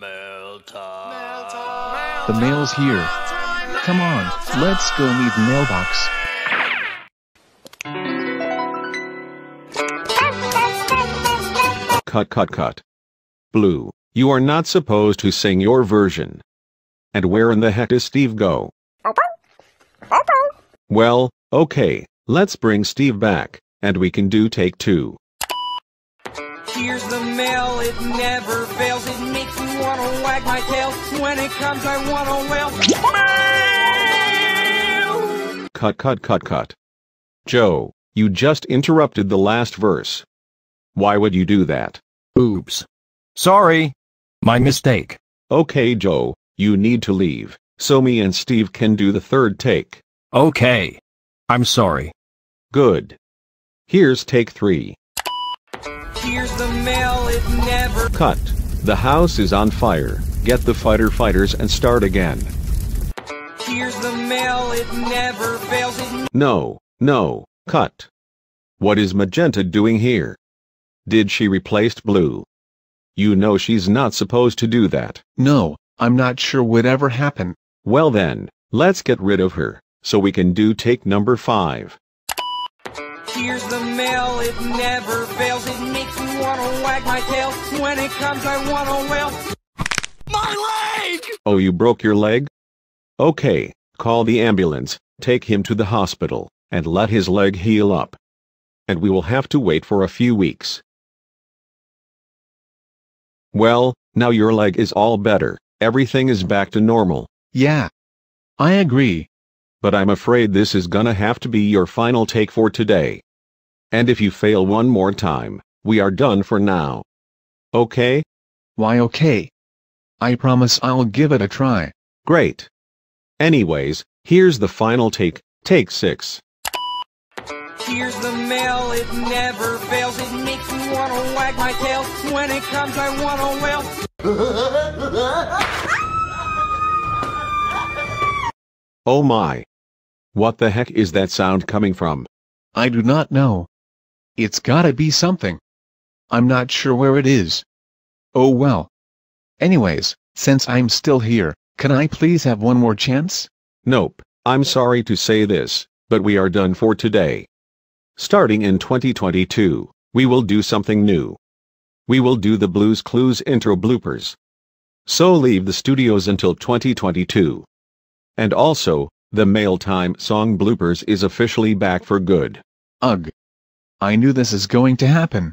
Mail time. The mail's here. Come on, let's go meet the mailbox. Cut cut cut. Blue, you are not supposed to sing your version. And where in the heck does Steve go? Well, okay, let's bring Steve back, and we can do take two. Here's the mail, it never fails. It makes wanna wag my tail. When it comes, I wanna wail. Cut cut cut cut. Joe, you just interrupted the last verse. Why would you do that? Oops. Sorry. My mistake. Okay Joe, you need to leave, so me and Steve can do the third take. Okay. I'm sorry. Good. Here's take three. Here's the mail, it never. Cut. The house is on fire. Get the fighter fighters and start again. Here's the mail, it never fails. It No, no, cut. What is Magenta doing here? Did she replace Blue? You know she's not supposed to do that. No, I'm not sure whatever happened. Well then, let's get rid of her, so we can do take number five. Here's the mail, it never fails. It makes me wanna wag my tail. When it comes, I wanna wail. My leg! Oh, you broke your leg? Okay, call the ambulance, take him to the hospital, and let his leg heal up. And we will have to wait for a few weeks. Well, now your leg is all better, everything is back to normal, Yeah. I agree. But I'm afraid this is gonna have to be your final take for today. And if you fail one more time, we are done for now. Okay? Why okay. I promise I'll give it a try. Great. Anyways, here's the final take, take six. Here's the mail, it never fails. It makes me wanna wag my tail. When it comes, I wanna wail. Oh my. What the heck is that sound coming from? I do not know. It's gotta be something. I'm not sure where it is. Oh well. Anyways, since I'm still here, can I please have one more chance? Nope, I'm sorry to say this, but we are done for today. Starting in 2022, we will do something new. We will do the Blue's Clues intro bloopers. So leave the studios until 2022. And also, the Mail Time song bloopers is officially back for good. Ugh. I knew this is going to happen.